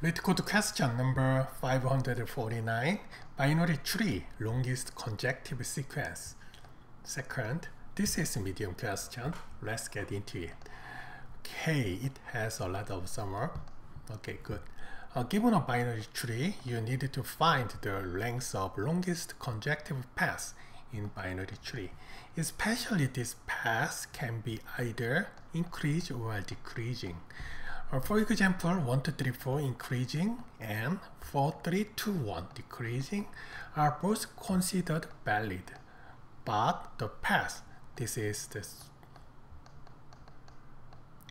Let's go to question number 549. Binary tree, longest conjective sequence. Second, this is a medium question. Let's get into it. Okay, it has a lot of summer. Okay, good. Uh, given a binary tree, you need to find the length of longest conjective path in binary tree. Especially this path can be either increase or decreasing. For example, 1, 2, 3, 4 increasing and 4, 3, 2, 1 decreasing are both considered valid. But the path, this is the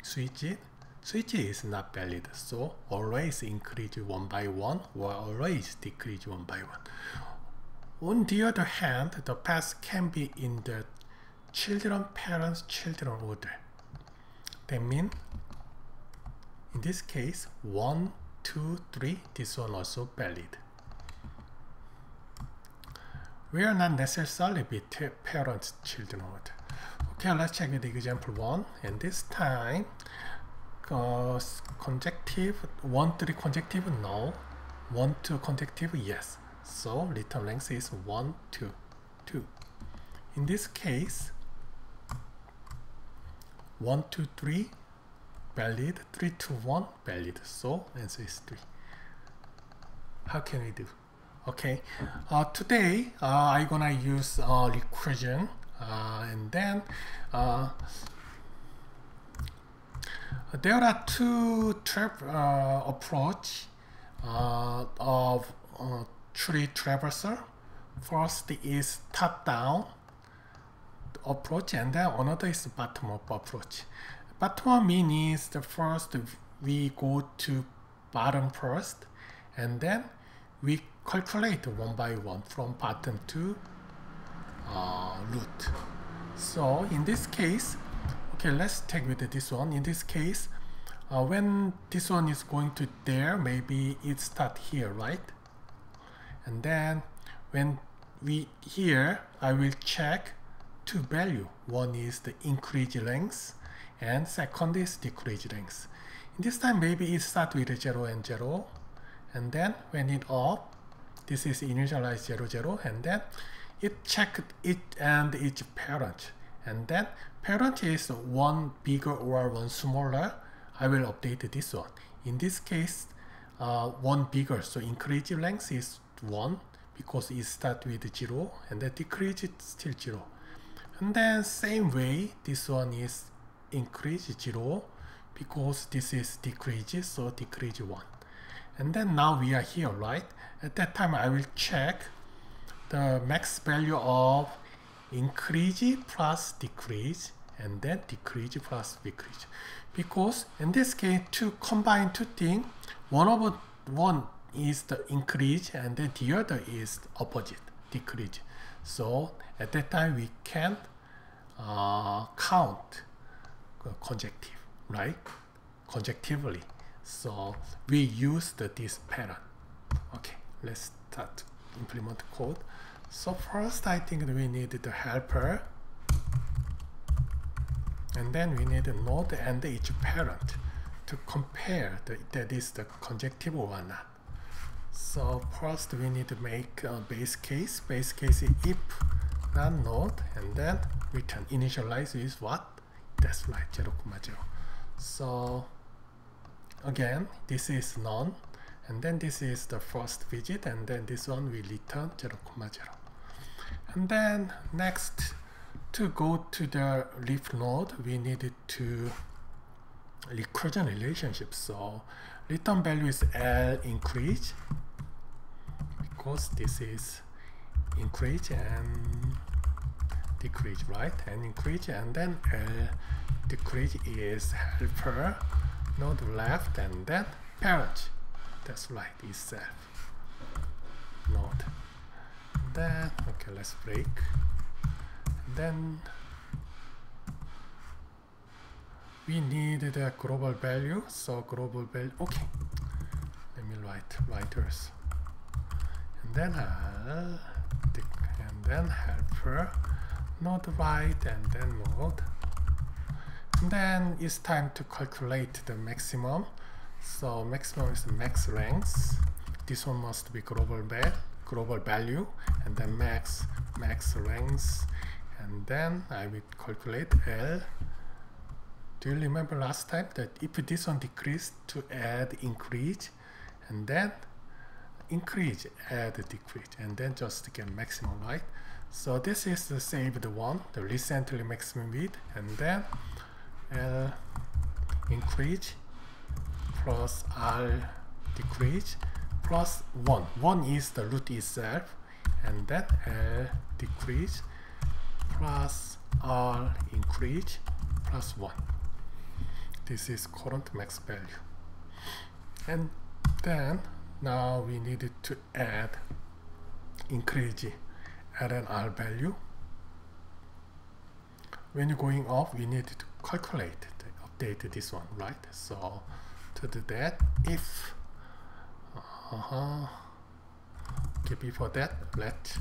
switch, it. switch is not valid. So always increase one by one or always decrease one by one. On the other hand, the path can be in the children, parents, children order. That means in this case, 1, 2, 3, this one also valid. We are not necessarily be parents children order. Okay, let's check the example 1. And this time, uh, conjective, 1, 3 conjective, no. 1, 2 conjective, yes. So, return length is 1, 2, 2. In this case, 1, 2, 3, valid 3 to 1 valid so answer is 3 how can we do? Okay uh, today uh, I'm gonna use uh, recursion uh, and then uh, there are two uh, approach of tree traversal first is top down approach and then another is bottom up approach but what means the first we go to bottom first and then we calculate one by one from bottom to uh, root. So in this case, okay, let's take with this one. In this case, uh, when this one is going to there, maybe it start here, right? And then when we here, I will check two value. One is the increase length and second is decrease length. This time maybe it start with 0 and 0 and then when it up this is initialize 0 0 and then it check it and each parent. And then parent is one bigger or one smaller. I will update this one. In this case uh, one bigger. So increase length is 1 because it start with 0 and then decrease it still 0 and then same way this one is increase 0 because this is decrease so decrease 1 and then now we are here right? At that time I will check the max value of increase plus decrease and then decrease plus decrease. Because in this case to combine two things one over one is the increase and then the other is opposite decrease. So at that time we can uh, count conjective, right? Conjectively. So we use the, this pattern. Okay, let's start implement code. So first I think we need the helper and then we need a node and each parent to compare the, that is the conjective or not. So first we need to make a base case. Base case is if not node and then return initialize is what? That's right 0 comma 0 so again this is none and then this is the first digit and then this one will return 0 comma 0 and then next to go to the leaf node we needed to recursion relationship. So return value is L increase because this is increase and decrease, right? And increase and then L decrease is helper, node left, and then parent. That's right, itself. Node. Then, okay, let's break. Then we need the global value, so global value, okay. Let me write writers. And then, uh, and then helper node and then node and then it's time to calculate the maximum. So maximum is max length this one must be global val global value and then max max length and then I will calculate L. Do you remember last time that if this one decrease to add increase and then increase add decrease and then just get maximum right so this is the saved one the recently maximum width and then L increase plus R decrease plus 1. 1 is the root itself and then L decrease plus R increase plus 1. This is current max value. And then now we needed to add increase add an R value. When you're going off, we need to calculate, update this one, right? So to do that, if uh-huh. Okay, before that, let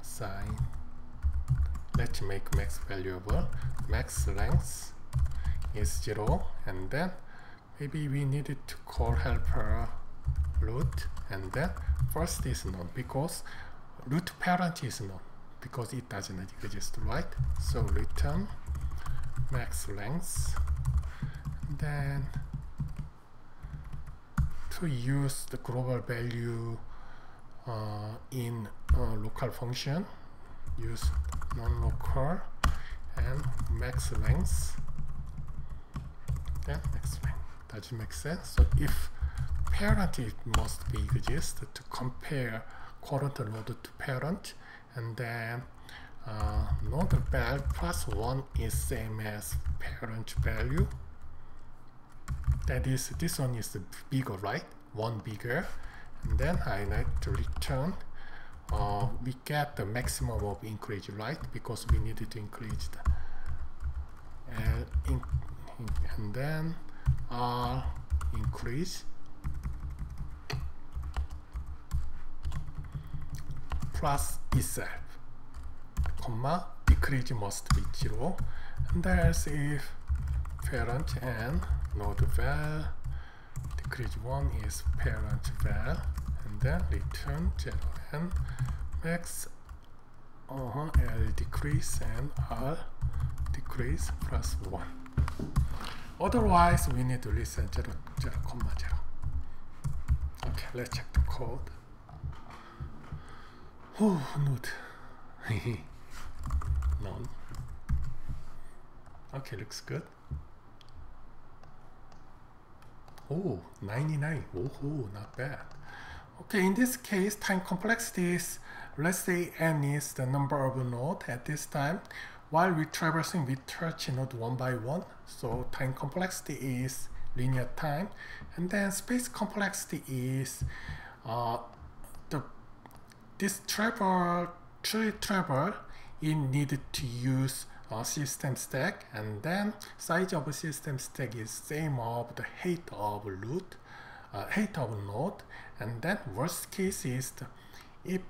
assign let's make max variable max length is zero and then maybe we needed to call helper root and then first is none because root parent is none because it doesn't exist right so return max length then to use the global value uh, in a local function use non-local and max length then max length. Does it make sense. So if parent it must be exist to compare current node to parent and then uh, node val plus 1 is same as parent value. That is this one is bigger right? One bigger. And then I like to return. Uh, we get the maximum of increase right? Because we needed to increase the and, in, in, and then uh, increase plus itself comma decrease must be zero. And there's if parent and node val decrease 1 is parent val and then return 0 and max uh L decrease and R decrease plus 1 otherwise we need to reset 0, 0, comma 0 okay let's check the code oh node none okay looks good Oh, 99. Oh, not bad. Okay, in this case, time complexity is, let's say n is the number of nodes at this time, while we traversing, we touch node one by one. So time complexity is linear time, and then space complexity is uh, this travel tree travel it needed to use uh, system stack and then size of system stack is same of the height of root uh, height of node and then worst case is the, if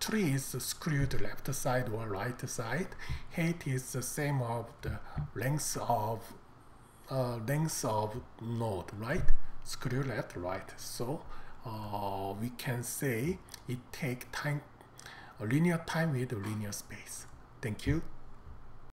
tree is screwed left side or right side height is the same of the length of uh, length of node right? Screw left right. So uh, we can say it take time linear time with linear space. Thank you